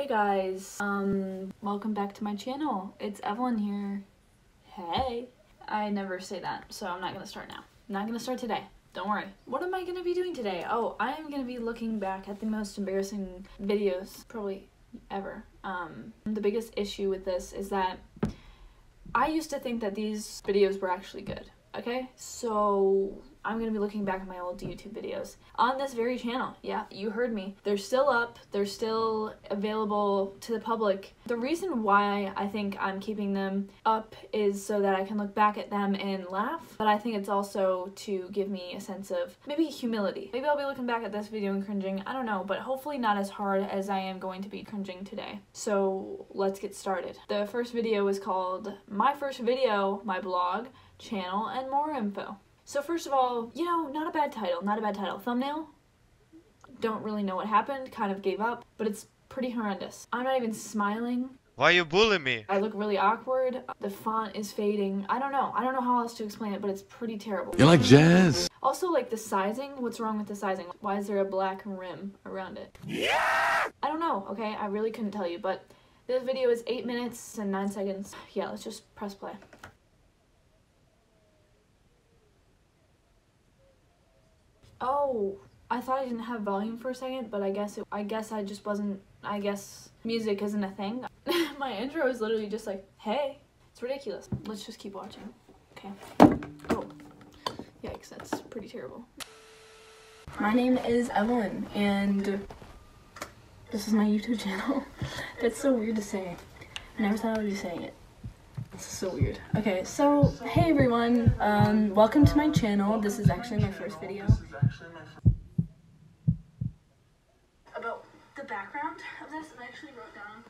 Hey guys, um, welcome back to my channel. It's Evalyn here. Hey. I never say that, so I'm not gonna start now. I'm not gonna start today. Don't worry. What am I gonna be doing today? Oh, I am gonna be looking back at the most embarrassing videos probably ever. Um, the biggest issue with this is that I used to think that these videos were actually good. Okay, so I'm gonna be looking back at my old YouTube videos on this very channel. Yeah, you heard me. They're still up, they're still available to the public. The reason why I think I'm keeping them up is so that I can look back at them and laugh, but I think it's also to give me a sense of maybe humility. Maybe I'll be looking back at this video and cringing, I don't know, but hopefully not as hard as I am going to be cringing today. So let's get started. The first video is called My First Video, My Blog, Channel, and More Info. So first of all, you know, not a bad title, not a bad title. Thumbnail, don't really know what happened, kind of gave up, but it's pretty horrendous. I'm not even smiling. Why you bullying me? I look really awkward. The font is fading. I don't know. I don't know how else to explain it, but it's pretty terrible. You like jazz? Also, like the sizing. What's wrong with the sizing? Why is there a black rim around it? Yeah! I don't know, okay? I really couldn't tell you, but this video is 8 minutes and 9 seconds. Yeah, let's just press play. Oh, I thought I didn't have volume for a second, but I guess it, I guess I just wasn't. I guess music isn't a thing. My intro is literally just like, "Hey." It's ridiculous. Let's just keep watching. Okay. Oh. Yikes, that's pretty terrible. My name is Evalyn, and this is my YouTube channel. that's so weird to say. I never thought I would be saying it. So weird. Okay, so, hey everyone. Um, welcome to my channel. This is actually my first video. About the background of this, I actually wrote down.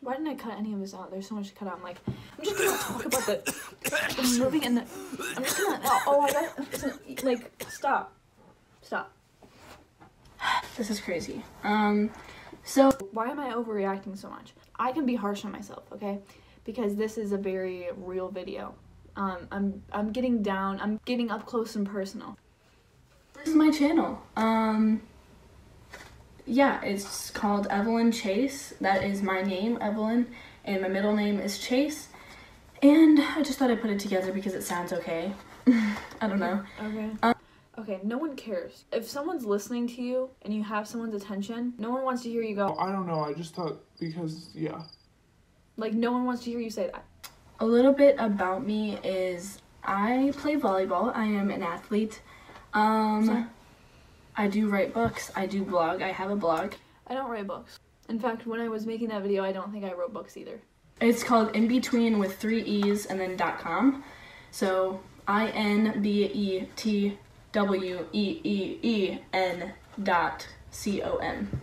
Why didn't I cut any of this out? There's so much to cut out. I'm like, I'm just gonna talk about the, the movie and the. I'm just gonna. Oh, oh I got. Like, stop. Stop. This is crazy. Um, so why am I overreacting so much? I can be harsh on myself, okay? Because this is a very real video. Um, I'm I'm getting down. I'm getting up close and personal. This is my channel. Um, yeah, it's called Evalyn Chase. That is my name, Evalyn, and my middle name is Chase. And I just thought I'd put it together because it sounds okay. I don't know. Okay. Um, okay, no one cares. If someone's listening to you and you have someone's attention, no one wants to hear you go. I don't know. I just thought because yeah. Like no one wants to hear you say that. A little bit about me is I play volleyball. I am an athlete. Um Sorry? I do write books. I do blog. I have a blog. I don't write books. In fact, when I was making that video, I don't think I wrote books either. It's called In Between with three E's and then dot com. So I N B E T W E E E N dot C O M.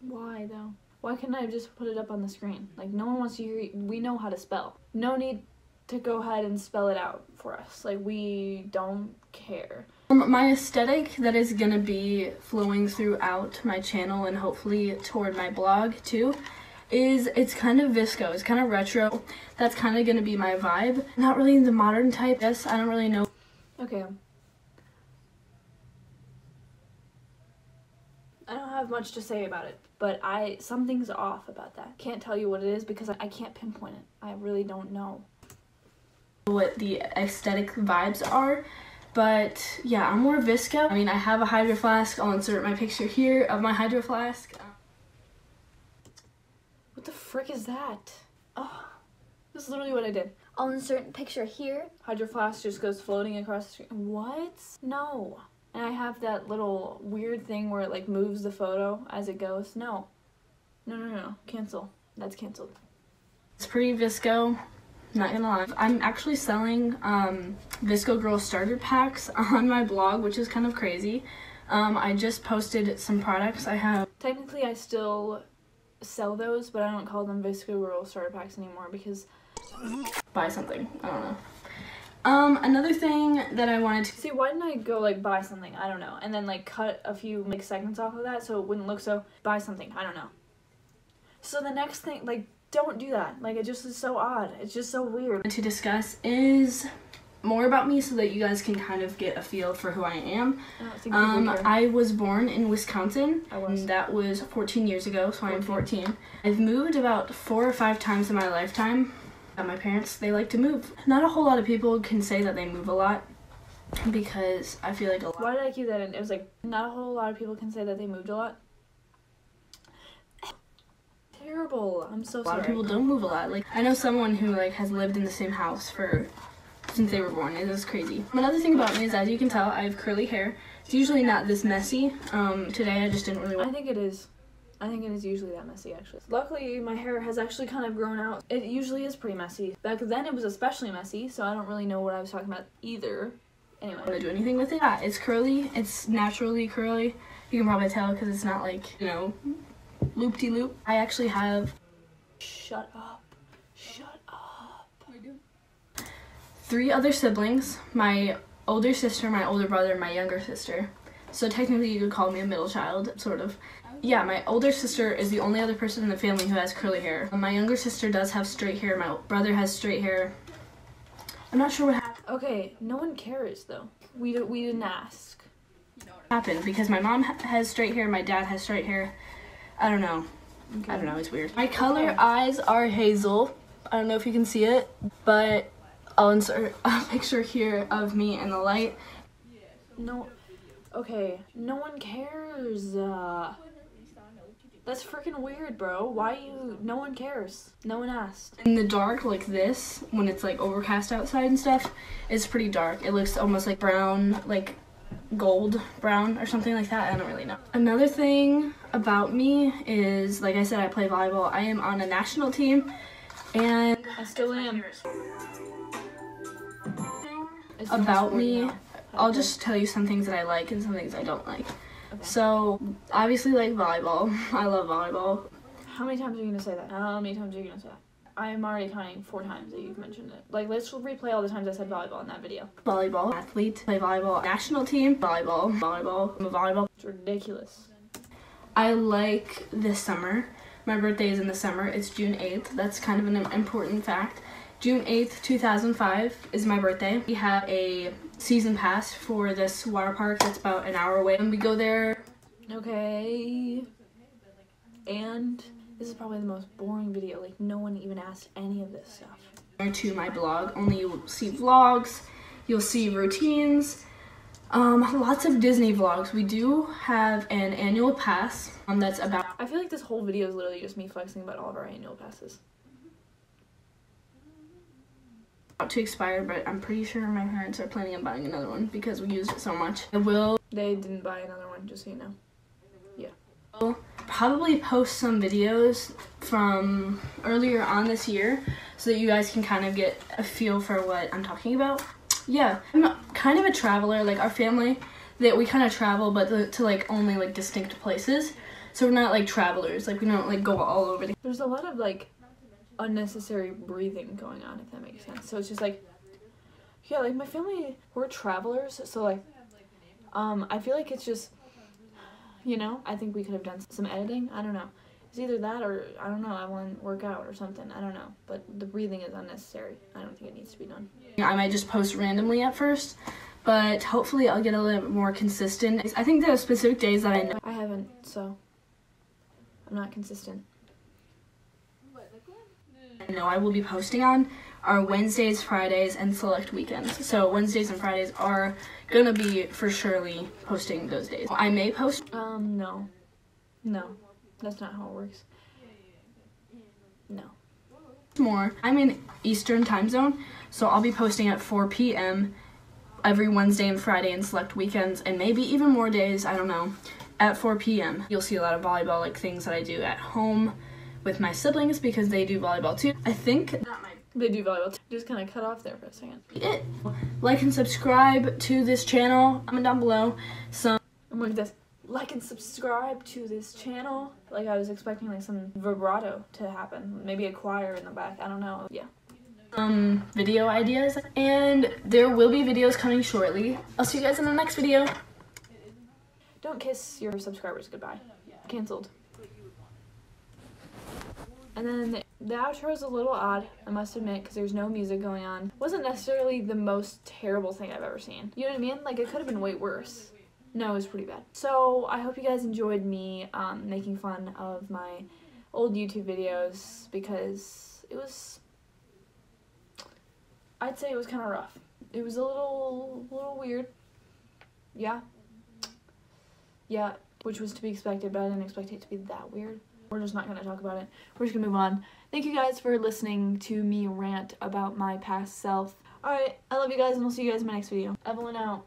Why though? Why couldn't I just put it up on the screen? Like no one wants to hear. We know how to spell. No need to go ahead and spell it out for us. Like we don't care. My aesthetic that is gonna be flowing throughout my channel and hopefully toward my blog too is it's kind of VSCO, it's kind of retro. That's kind of gonna be my vibe. Not really the modern type. Yes, I don't really know. Okay. I don't have much to say about it, but I something's off about that. Can't tell you what it is because I can't pinpoint it. I really don't know what the aesthetic vibes are. But yeah, I'm more VSCO. I mean, I have a Hydro Flask. I'll insert my picture here of my Hydro Flask. What the frick is that? Oh, this is literally what I did. I'll insert a picture here. Hydro Flask just goes floating across the screen. What? No. And I have that little weird thing where it like moves the photo as it goes. No. No, no, no. Cancel. That's canceled. It's pretty VSCO. Not gonna lie. I'm actually selling um, VSCO Girl starter packs on my blog, which is kind of crazy. Um, I just posted some products I have. Technically, I still sell those, but I don't call them VSCO Girl starter packs anymore because buy something. I don't know. Um, another thing that I wanted to see, why didn't I go like buy something? I don't know, and then like cut a few like segments off of that so it wouldn't look so buy something. I don't know. So the next thing, like don't do that. Like, it just is so odd. It's just so weird. To discuss is more about me so that you guys can kind of get a feel for who I am. I Um. I was born in Wisconsin. I was. and That was 14 years ago, so I'm 14. 14. I've moved about four or five times in my lifetime. My parents, they like to move. Not a whole lot of people can say that they move a lot because I feel like a lot. Why did I keep that in? It was like not a whole lot of people can say that they moved a lot. Terrible. I'm so sorry. A lot sorry. of people don't move a lot. Like I know someone who like has lived in the same house for since they were born. It is crazy. Another thing about me is, as you can tell, I have curly hair. It's usually not this messy. Um, today I just didn't really I think it is. I think it is usually that messy actually. Luckily, my hair has actually kind of grown out. It usually is pretty messy. Back then, it was especially messy, so I don't really know what I was talking about either. Anyway, I'm Anyway, do anything with it. Yeah, it's curly. It's naturally curly. You can probably tell because it's not like you know, loop de loop. I actually have shut up. Shut up. three other siblings. My older sister, my older brother, and my younger sister. So technically, you could call me a middle child, sort of. Yeah, my older sister is the only other person in the family who has curly hair. My younger sister does have straight hair. My brother has straight hair. I'm not sure what happened. Okay, no one cares though. We d- we didn't ask. happened because my mom ha- has straight hair, my dad has straight hair. I don't know. I don't know. It's weird. My color eyes are hazel. I don't know if you can see it, but I'll insert a picture here of me in the light. No. Okay, no one cares. Uh, that's freaking weird, bro. Why you? No one cares. No one asked. In the dark, like this, when it's like overcast outside and stuff, it's pretty dark. It looks almost like brown, like gold brown or something like that. I don't really know. Another thing about me is, like I said, I play volleyball. I am on a national team, and I still am. It's the most about me. I'll just tell you some things that I like and some things I don't like. Okay. So, obviously, like volleyball. I love volleyball. How many times are you gonna say that? How many times are you gonna say that? I'm already counting four times that you've mentioned it. Like, let's replay all the times I said volleyball in that video. Volleyball athlete, play volleyball national team, volleyball, volleyball, I'm a volleyball. It's ridiculous. I like this summer. My birthday is in the summer. It's June 8th. That's kind of an important fact. June 8th, 2005 is my birthday. We have a season pass for this water park that's about an hour away. And we go there Okay. And this is probably the most boring video. Like, no one even asked any of this stuff. to my blog. Only you'll see vlogs, you'll see routines, um, lots of Disney vlogs. We do have an annual pass um, that's about I feel like this whole video is literally just me flexing about all of our annual passes. To expire, but I'm pretty sure my parents are planning on buying another one because we used it so much. I will They didn't buy another one, just so you know. Yeah, I'll probably post some videos from earlier on this year so that you guys can kind of get a feel for what I'm talking about. Yeah, I'm kind of a traveler. Like our family, that we kind of travel, but to, to like only like distinct places. So we're not like travelers. Like we don't like go all over the. There's a lot of like unnecessary breathing going on, if that makes sense. So it's just like, yeah, like my family, we're travelers, so like, um, I feel like it's just, you know, I think we could have done some editing. I don't know. It's either that or I don't know. I want to work out or something. I don't know. But the breathing is unnecessary. I don't think it needs to be done. I might just post randomly at first, but hopefully I'll get a little bit more consistent. I think there are specific days that I know. I haven't, so I'm not consistent. I know I will be posting on are Wednesdays, Fridays, and select weekends. So Wednesdays and Fridays are gonna be for surely posting those days. I may post Um, no, no, that's not how it works. No. more. I'm in Eastern time zone, so I'll be posting at 4 p.m. every Wednesday and Friday and select weekends, and maybe even more days. I don't know. At 4 p.m. You'll see a lot of volleyball, like things that I do at home with my siblings because they do volleyball too. I think They do volleyball. too. Just kind of cut off there for a second. it. Like and subscribe to this channel. Comment down below some I'm like this. Like and subscribe to this channel. Like I was expecting like some vibrato to happen. Maybe a choir in the back. I don't know. Yeah. um video ideas and there will be videos coming shortly. I'll see you guys in the next video. Don't kiss your subscribers goodbye. Cancelled. And then The outro is a little odd, I must admit, because there's no music going on. Wasn't necessarily the most terrible thing I've ever seen. You know what I mean? Like, it could have been way worse. No, it was pretty bad. So, I hope you guys enjoyed me um, making fun of my old YouTube videos because it was. I'd say it was kind of rough. It was a little, little weird. Yeah. Yeah, which was to be expected, but I didn't expect it to be that weird. We're just not going to talk about it. We're just going to move on. Thank you guys for listening to me rant about my past self. Alright, I love you guys, and I'll see you guys in my next video. Evalyn out.